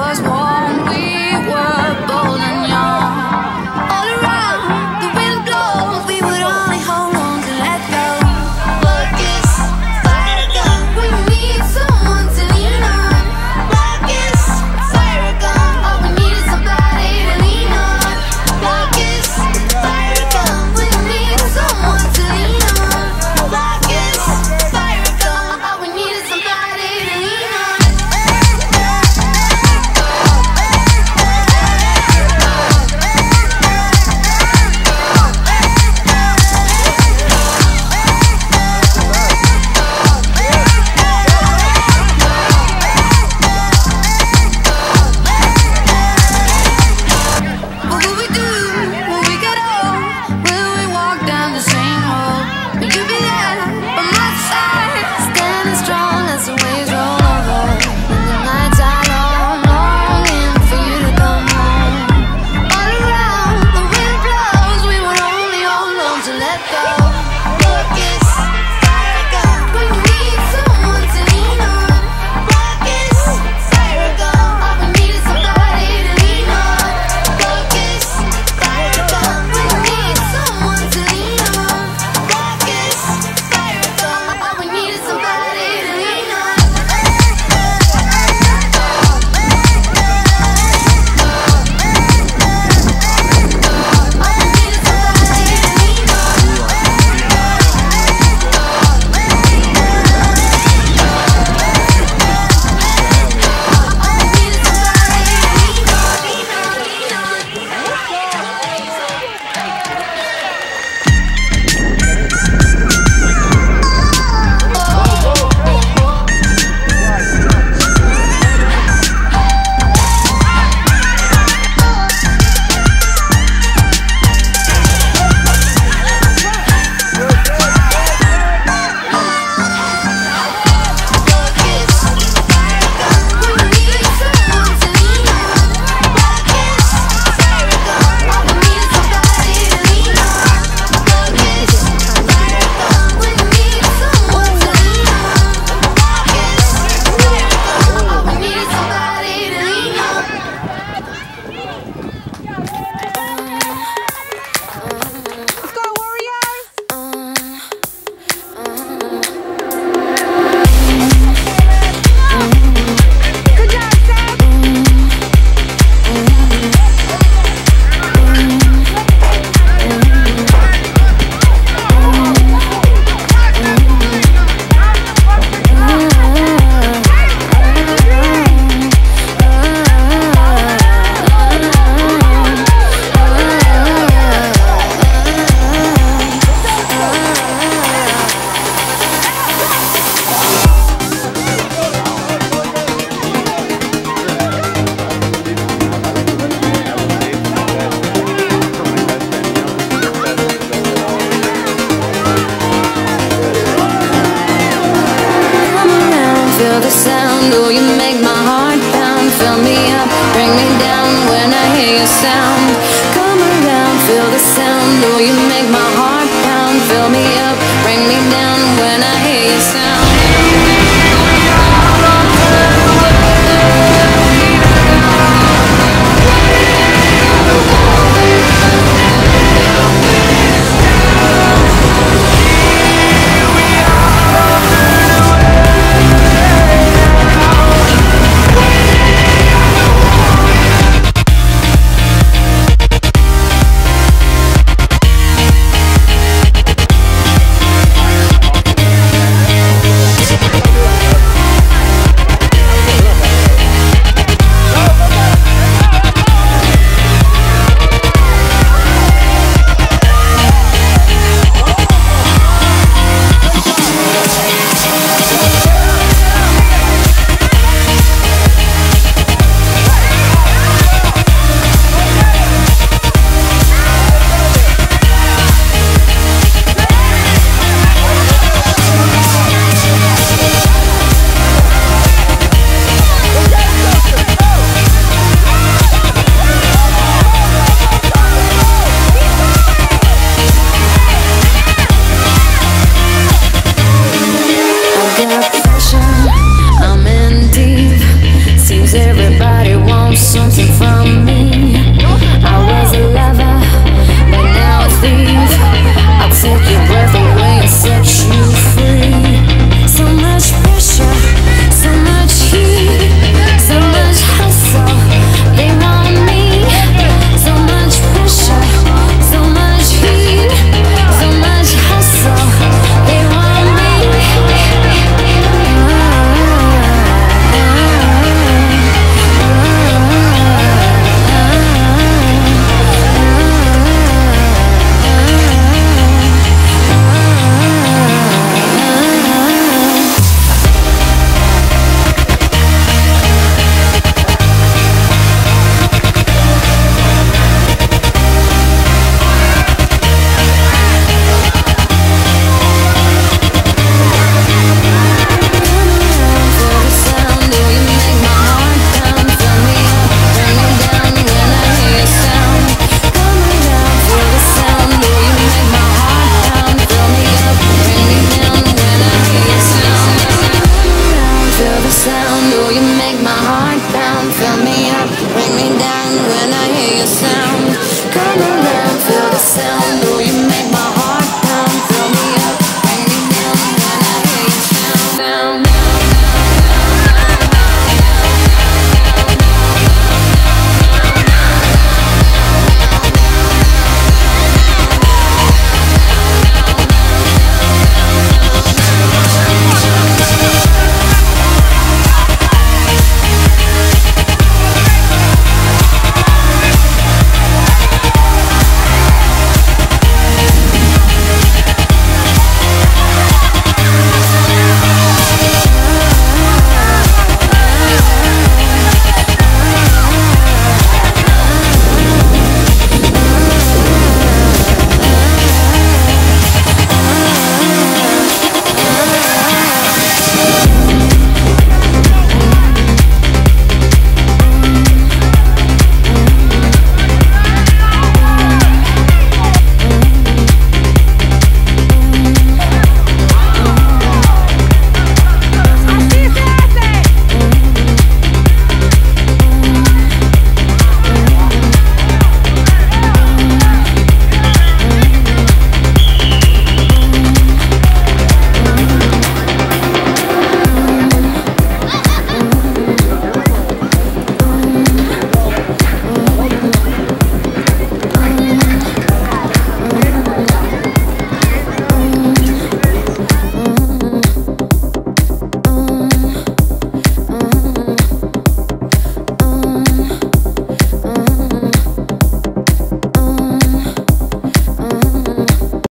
was warm. a sound.